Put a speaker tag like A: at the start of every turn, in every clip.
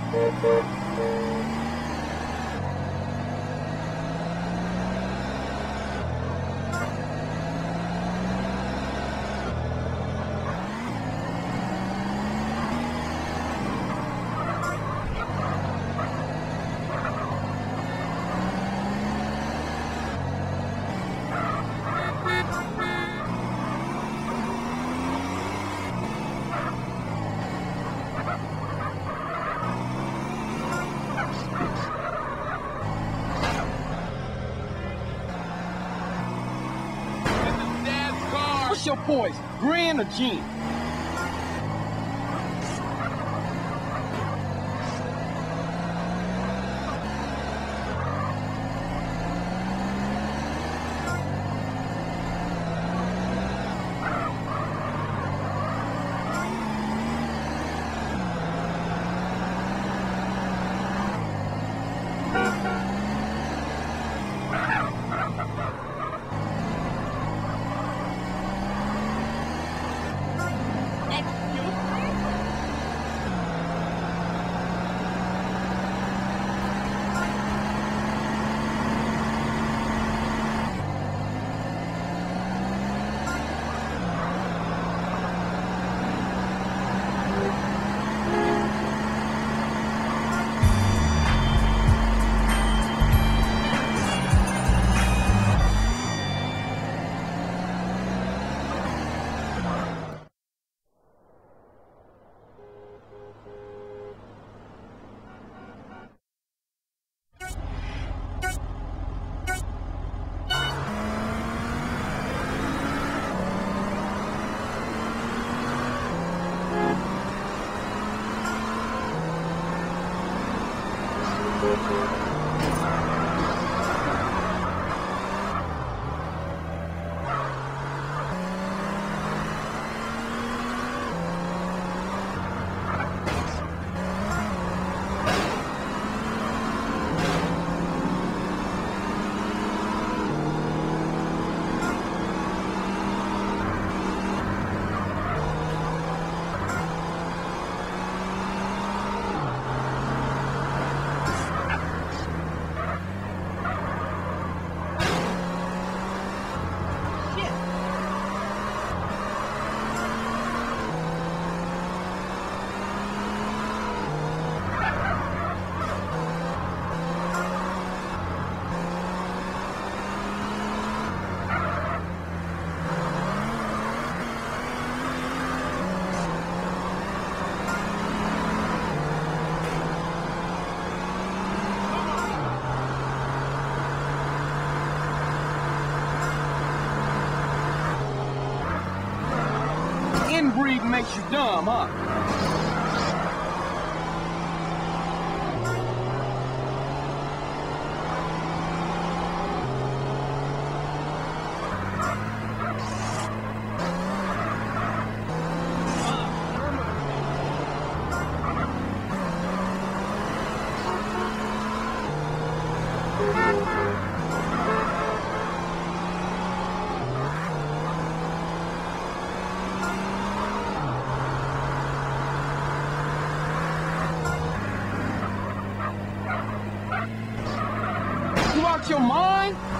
A: Thank you. Poison? Grin or gin? Inbreed makes you dumb, huh? Your mind?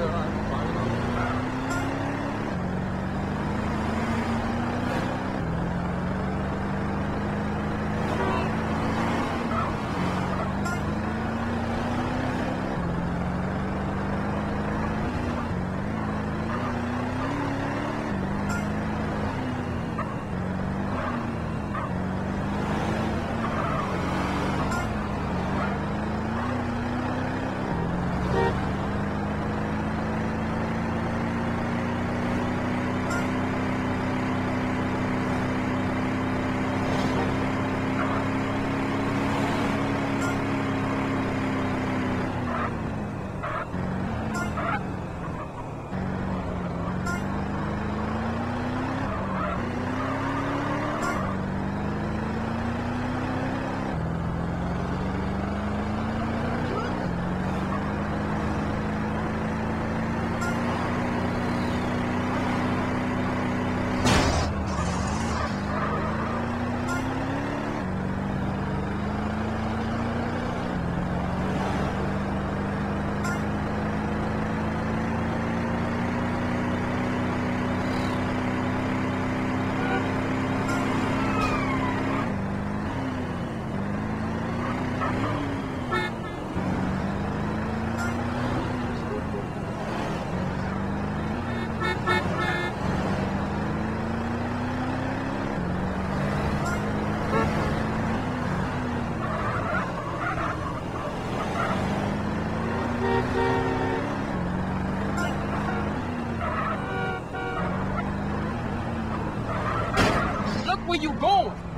A: sei lá. Where you going.